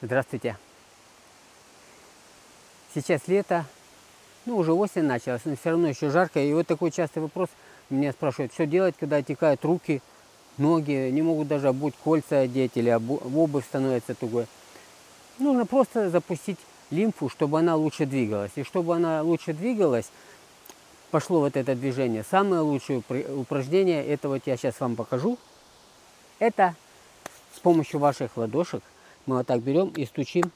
Здравствуйте. Сейчас лето, ну уже осень началась, но все равно еще жарко. И вот такой частый вопрос меня спрашивают, что делать, когда отекают руки, ноги, не могут даже обуть кольца одеть или обу- обувь становится тугой. Нужно просто запустить лимфу, чтобы она лучше двигалась. И чтобы она лучше двигалась, пошло вот это движение. Самое лучшее упр- упражнение, это вот я сейчас вам покажу. Это с помощью ваших ладошек мы вот так берем и стучим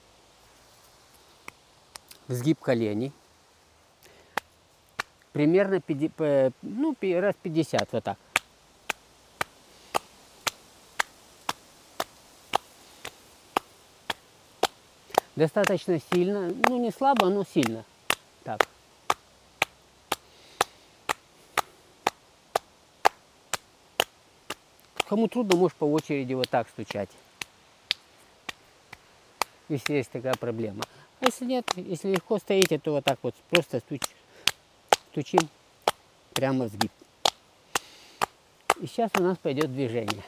в сгиб коленей. Примерно 50, э, ну, раз 50 вот так. Достаточно сильно, ну не слабо, но сильно. Так. Кому трудно, может по очереди вот так стучать. Если есть такая проблема. А если нет, если легко стоите, то вот так вот просто стуч, стучим прямо в сгиб. И сейчас у нас пойдет движение.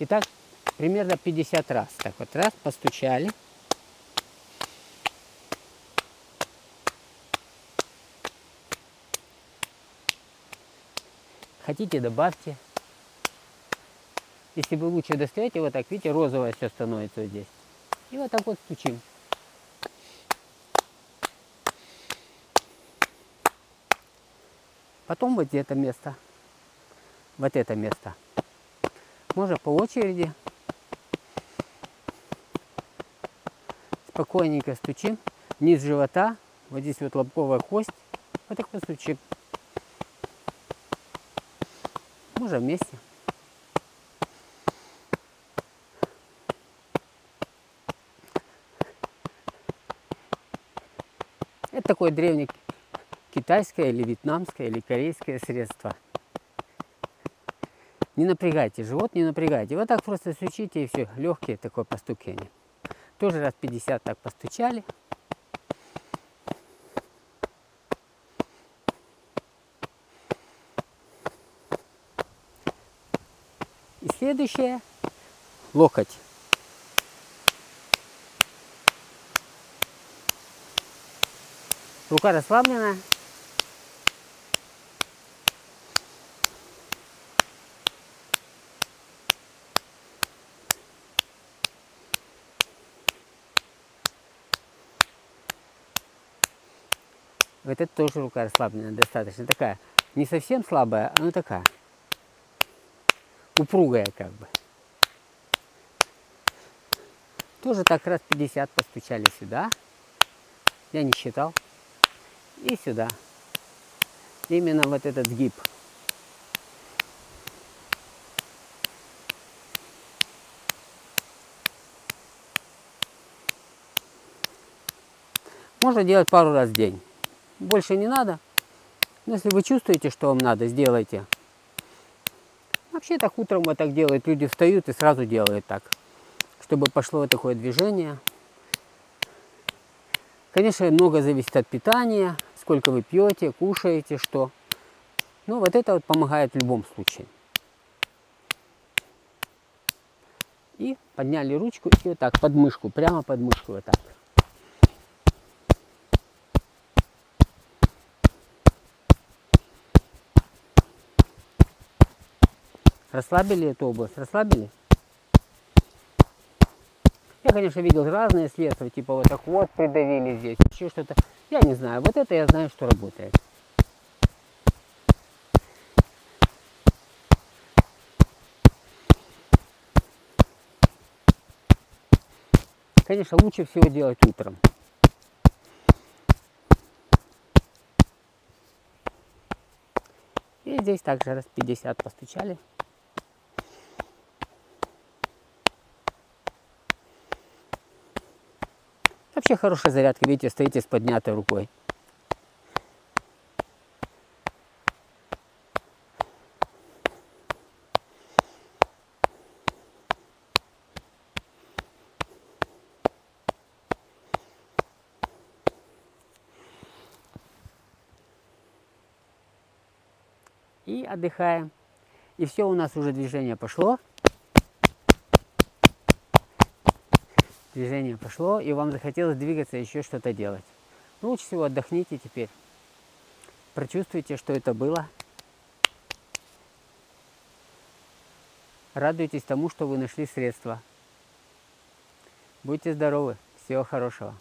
Итак, примерно 50 раз. Так вот, раз, постучали. Хотите, добавьте. Если вы лучше достаете, вот так, видите, розовое все становится вот здесь. И вот так вот стучим. Потом вот это место, вот это место. Можно по очереди. Спокойненько стучим. Низ живота, вот здесь вот лобковая кость. Вот так вот стучим. Можно вместе. Это такое древнее китайское или вьетнамское или корейское средство. Не напрягайте живот, не напрягайте. Вот так просто стучите и все, легкие такое постукивание. Тоже раз 50 так постучали. И следующее локоть. Рука расслаблена. Вот это тоже рука расслабленная достаточно. Такая, не совсем слабая, но такая. Упругая как бы. Тоже так раз 50 постучали сюда. Я не считал. И сюда. Именно вот этот сгиб. Можно делать пару раз в день. Больше не надо. Но если вы чувствуете, что вам надо, сделайте. Вообще так утром вот так делают. Люди встают и сразу делают так. Чтобы пошло такое движение. Конечно, много зависит от питания, сколько вы пьете, кушаете, что. Но вот это вот помогает в любом случае. И подняли ручку и вот так под мышку, прямо под мышку вот так. Расслабили эту область? Расслабили? Я, конечно, видел разные средства, типа вот так вот придавили здесь, еще что-то. Я не знаю. Вот это я знаю, что работает. Конечно, лучше всего делать утром. И здесь также раз 50 постучали. Вообще хорошая зарядка, видите, стоите с поднятой рукой. И отдыхаем. И все, у нас уже движение пошло. Движение пошло, и вам захотелось двигаться, еще что-то делать. Ну, лучше всего отдохните теперь. Прочувствуйте, что это было. Радуйтесь тому, что вы нашли средства. Будьте здоровы. Всего хорошего.